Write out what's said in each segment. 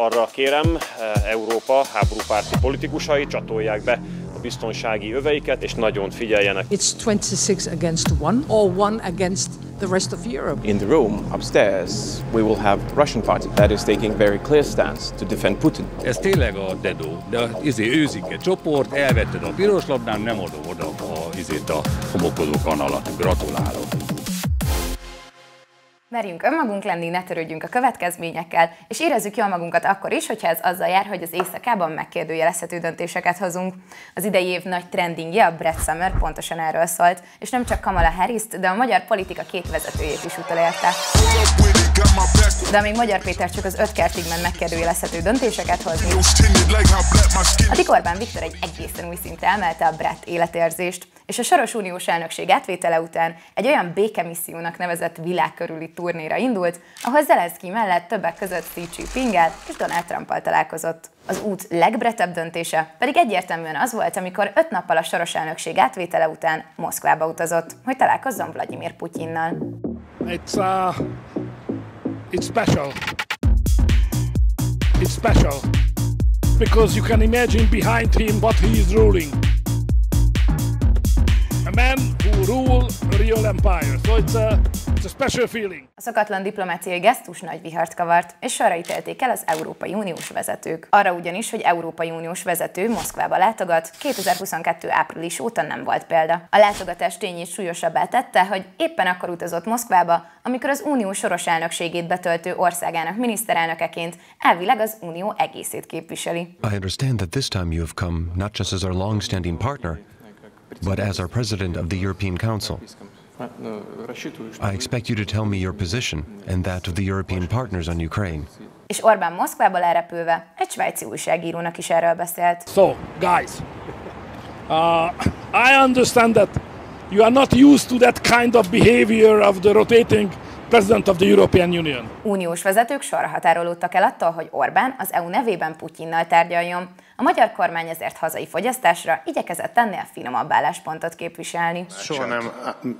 Arra kérem Európa háborúpárti politikusai csatolják be a biztonsági öveiket, és nagyon figyeljenek. It's 26 against one, or one against the rest of Europe. In the room upstairs, we will have Russian party that is taking very clear stance to defend Putin. Ez tényleg a dedó, de izé őzike csoport, elvetted a piros labdán, nem adom oda a, izét a homokozó kanalat. Gratulálok. Merjünk önmagunk lenni, ne törődjünk a következményekkel, és érezzük jól magunkat akkor is, hogyha ez azzal jár, hogy az éjszakában megkérdőjelezhető döntéseket hozunk. Az idei év nagy trendingje, a Brett Summer pontosan erről szólt, és nem csak Kamala harris de a magyar politika két vezetőjét is utolérte. De amíg Magyar Péter csak az öt kertig ment megkérdőjelezhető döntéseket hozni, addig Orbán Viktor egy egészen új szintre emelte a Brett életérzést, és a Soros Uniós elnökség átvétele után egy olyan békemissziónak nevezett világkörüli turnéra indult, ahol Zelenszky mellett többek között Xi jinping és Donald trump találkozott. Az út legbretebb döntése pedig egyértelműen az volt, amikor öt nappal a soros elnökség átvétele után Moszkvába utazott, hogy találkozzon Vladimir Putyinnal. It's, uh, it's special. It's special. Because you can imagine behind him what he is ruling. A man who rule real empire. So it's a It's a special feeling. A szokatlan diplomáciai gesztus nagy vihart kavart, és sorra ítélték el az Európai Uniós vezetők. Arra ugyanis, hogy Európai Uniós vezető Moszkvába látogat, 2022. április óta nem volt példa. A látogatás tényét súlyosabbá tette, hogy éppen akkor utazott Moszkvába, amikor az Unió soros elnökségét betöltő országának miniszterelnökeként elvileg az Unió egészét képviseli. I understand that this time you have come not just as our long-standing partner, but as our president of the European Council. I expect you to tell me your position and that of the European partners on Ukraine. És Orbán Moszkvába lerepülve egy svájci újságírónak is erről beszélt. So, guys, uh, I understand that you are not used to that kind of behavior of the rotating President of the European Union. Uniós vezetők sorra határolódtak el attól, hogy Orbán az EU nevében Putyinnal tárgyaljon. A magyar kormány ezért hazai fogyasztásra igyekezett ennél finomabb álláspontot képviselni. Soha nem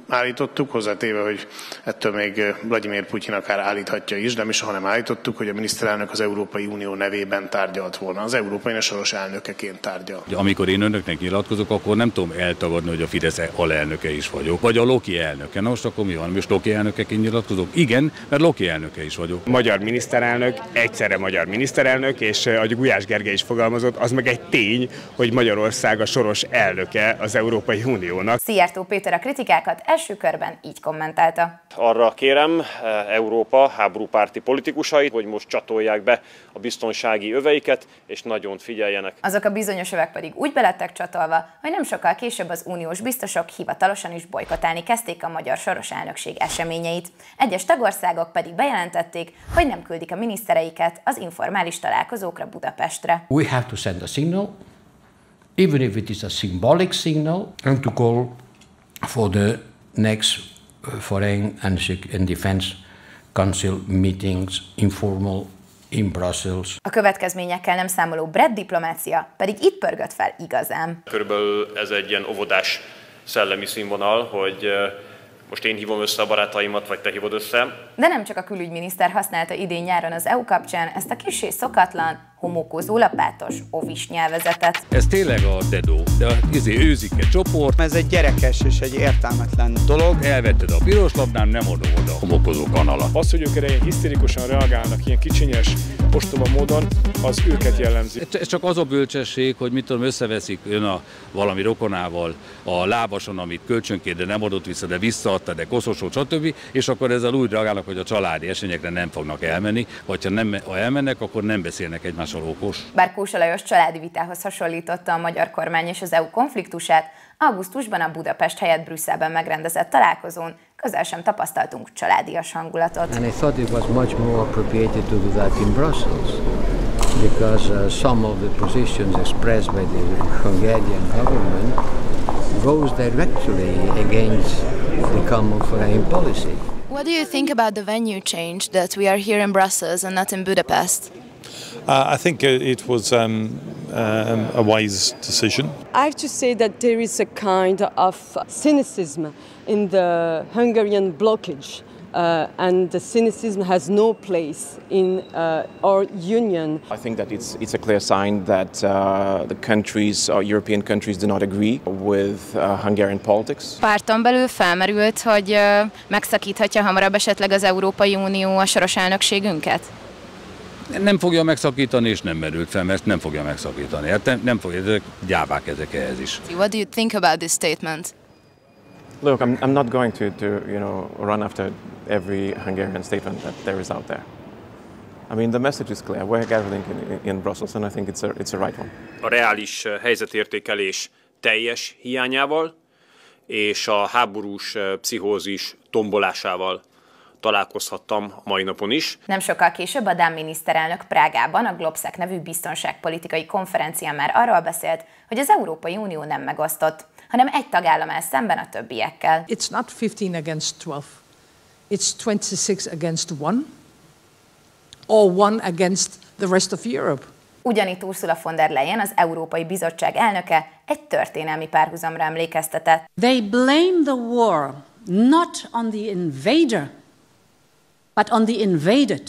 állítottuk, hozzátéve, hogy ettől még Vladimir Putyin akár állíthatja is, de mi soha nem állítottuk, hogy a miniszterelnök az Európai Unió nevében tárgyalt volna. Az Európai Unió soros elnökeként tárgyal. Amikor én önöknek nyilatkozok, akkor nem tudom eltagadni, hogy a Fidesz alelnöke is vagyok, vagy a Loki elnöke. Na most akkor mi van? Most Loki elnökeként nyilatkozok? Igen, mert Loki elnöke is vagyok. Magyar miniszterelnök, egyszerre magyar miniszterelnök, és ahogy Gulyás Gergely is fogalmazott, az meg egy tény, hogy Magyarország a soros elnöke az Európai Uniónak. Szijjártó Péter a kritikákat első körben így kommentálta. Arra kérem Európa háborúpárti politikusait, hogy most csatolják be a biztonsági öveiket, és nagyon figyeljenek. Azok a bizonyos övek pedig úgy belettek csatolva, hogy nem sokkal később az uniós biztosok hivatalosan is bolykotálni kezdték a magyar soros elnökség eseményeit. Egyes tagországok pedig bejelentették, hogy nem küldik a minisztereiket az informális találkozókra Budapestre. We have to send a signal, even if it is a symbolic signal, and to call for the next uh, Foreign and Defense Council meetings, informal in Brussels. A következményekkel nem számoló Brett diplomácia pedig itt pörgött fel igazán. Körülbelül ez egy ilyen óvodás szellemi színvonal, hogy most én hívom össze a barátaimat, vagy te hívod össze. De nem csak a külügyminiszter használta idén nyáron az EU kapcsán ezt a kisé szokatlan, homokozó lapátos ovis nyelvezetet. Ez tényleg a dedó, de a izé őzike csoport. Ez egy gyerekes és egy értelmetlen dolog. Elvetted a piros labdán, nem adom oda a homokozó kanala. Az, hogy ők erre ilyen hisztérikusan reagálnak, ilyen kicsinyes, ostoba módon, az őket jellemzi. Ez csak az a bölcsesség, hogy mit tudom, összeveszik ön a valami rokonával a lábason, amit kölcsönként, de nem adott vissza, de visszaadta, de koszosó, stb. És akkor ezzel úgy reagálnak, hogy a családi eseményekre nem fognak elmenni, vagy ha, nem, ha elmennek, akkor nem beszélnek egymás egymással okos. Bár Kósa Lajos családi vitához hasonlította a magyar kormány és az EU konfliktusát, augusztusban a Budapest helyett Brüsszelben megrendezett találkozón közel sem tapasztaltunk családias hangulatot. And I thought it was much more appropriate to do that in Brussels because uh, some of the positions expressed by the Hungarian government goes directly against the common foreign policy. What do you think about the venue change that we are here in Brussels and not in Budapest? Uh, I think it was um, um, a wise decision. I have to say that there is a kind of cynicism in the Hungarian blockage Uh, and the cynicism has no place in uh, our union. I think that it's, it's a clear sign that uh, the countries, or European countries, do not agree with uh, Hungarian politics. Párton belül felmerült, hogy uh, megszakíthatja hamarabb esetleg az Európai Unió a soros elnökségünket? Nem fogja megszakítani, és nem merült fel, mert nem fogja megszakítani. Hát nem, nem fogja, ezek gyávák ezek ehhez is. What do you think about this statement? Look, I'm, I'm not going to, to you know, run after every Hungarian statement that there is out there. I mean, the message is clear. We're gathering in, in Brussels, and I think it's a, it's a right one. A reális helyzetértékelés teljes hiányával és a háborús pszichózis tombolásával találkozhattam a mai napon is. Nem sokkal később a Dán miniszterelnök Prágában a Globsec nevű biztonságpolitikai konferencián már arról beszélt, hogy az Európai Unió nem megosztott, hanem egy tagállam el szemben a többiekkel. It's not 15 against 12. It's 26 against 1 or 1 against the rest of Europe. Ugyanitt Ursula von der Leyen, az Európai Bizottság elnöke egy történelmi párhuzamra emlékeztetett. They blame the war not on the invader, but on the invaded.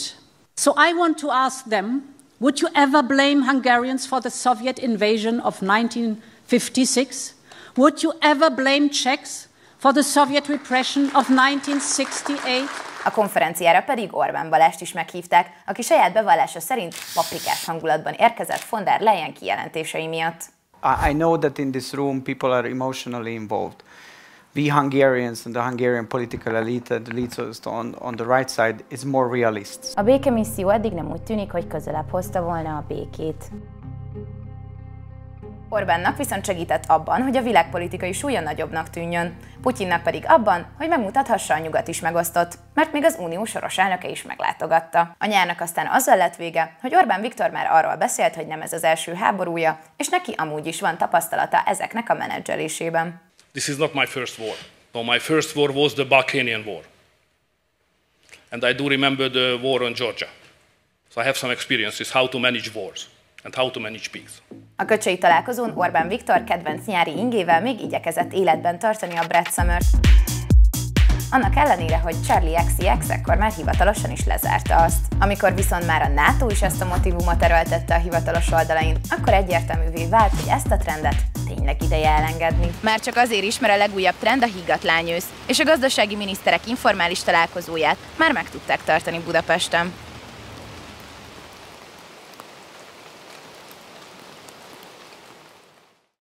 So I want to ask them, would you ever blame Hungarians for the Soviet invasion of 1956? Would you ever blame Czechs for the Soviet repression of 1968? A konferenciára pedig Orbán Balást is meghívták, aki saját bevallása szerint paprikás hangulatban érkezett von der Leyen kijelentései miatt. I know that in this room people are emotionally involved. We Hungarians and the Hungarian political elite that leads us on, on the right side is more realist. A békemisszió eddig nem úgy tűnik, hogy közelebb hozta volna a békét. Orbánnak viszont segített abban, hogy a világpolitikai súlya nagyobbnak tűnjön, Putyinnak pedig abban, hogy megmutathassa a nyugat is megosztott, mert még az unió soros elnöke is meglátogatta. A nyárnak aztán azzal lett vége, hogy Orbán Viktor már arról beszélt, hogy nem ez az első háborúja, és neki amúgy is van tapasztalata ezeknek a menedzselésében. This is not my first war. So my first war was the Balkanian War. And I do remember the war on Georgia. So I have some experiences how to manage wars and how to manage peace. A köcsei találkozón Orbán Viktor kedvenc nyári ingével még igyekezett életben tartani a Brad Summer-t. Annak ellenére, hogy Charlie XCX ekkor már hivatalosan is lezárta azt. Amikor viszont már a NATO is ezt a motivumot erőltette a hivatalos oldalain, akkor egyértelművé vált, hogy ezt a trendet tényleg ideje elengedni. Már csak azért is, mert a legújabb trend a higgatlányősz, és a gazdasági miniszterek informális találkozóját már meg tudták tartani Budapesten.